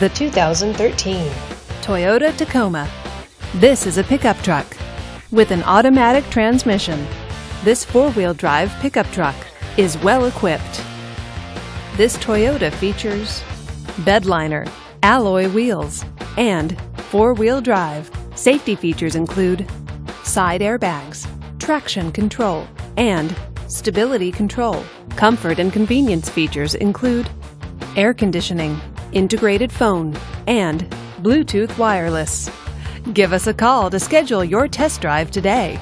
the 2013 Toyota Tacoma. This is a pickup truck with an automatic transmission. This four-wheel drive pickup truck is well equipped. This Toyota features bedliner, alloy wheels, and four-wheel drive. Safety features include side airbags, traction control, and stability control. Comfort and convenience features include air conditioning, integrated phone, and Bluetooth wireless. Give us a call to schedule your test drive today.